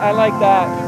I like. That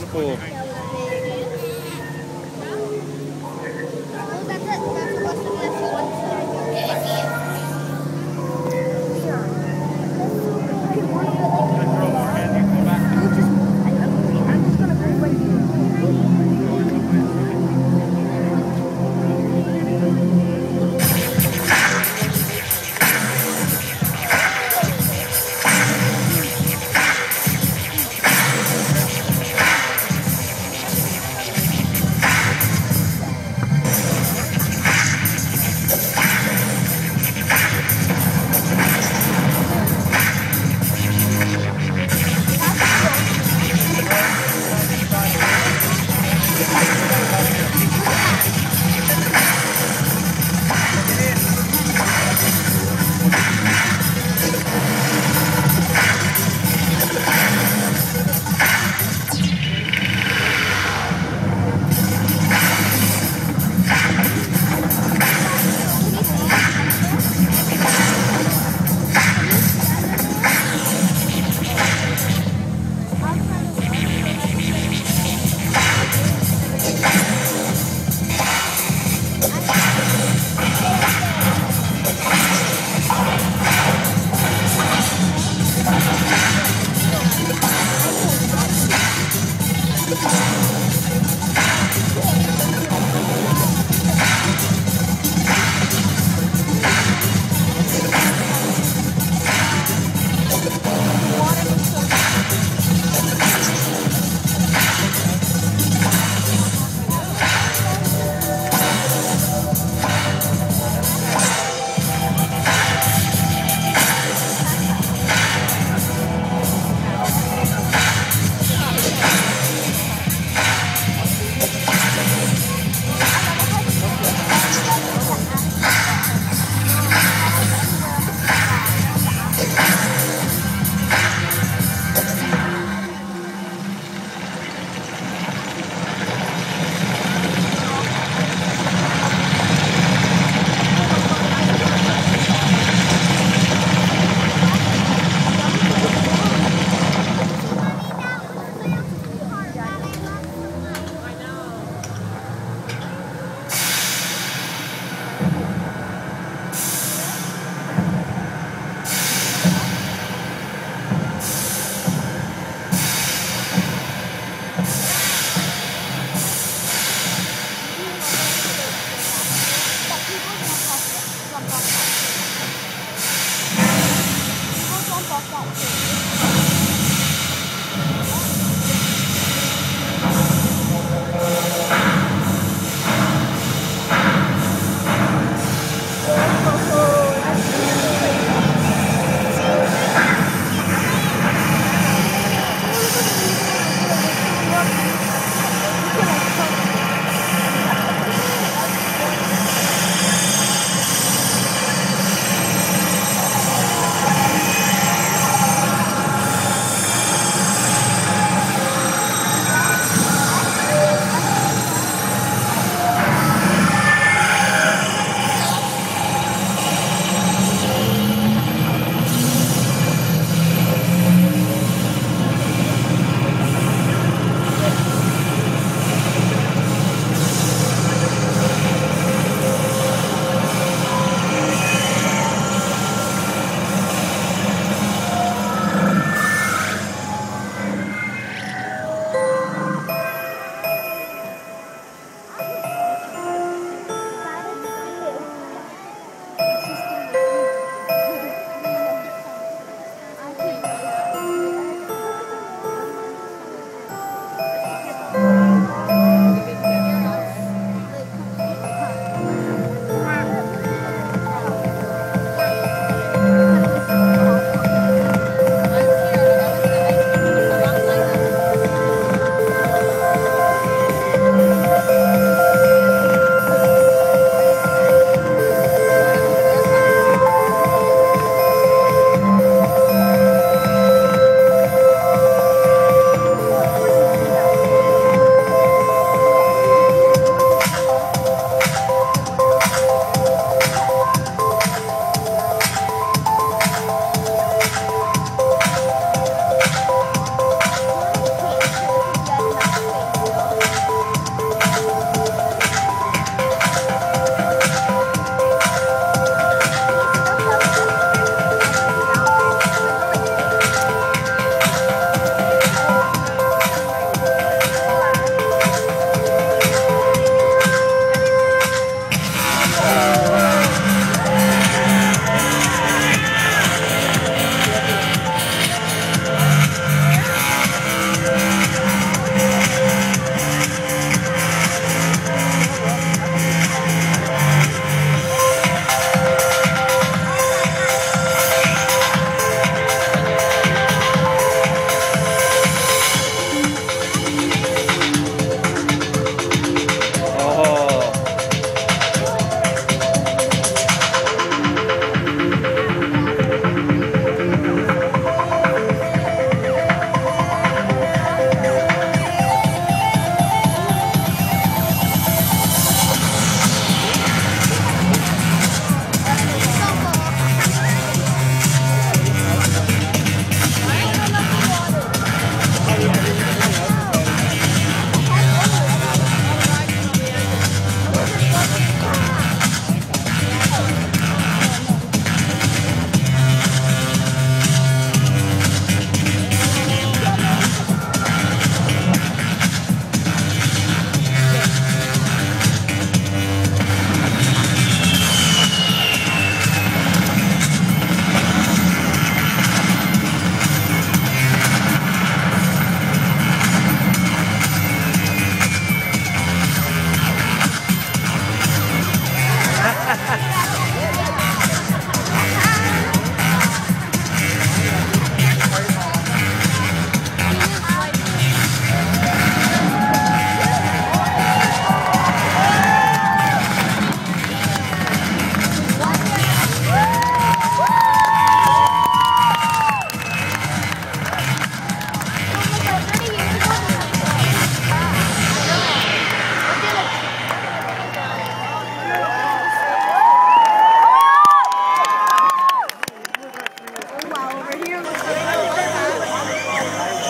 was cool. 要照顾。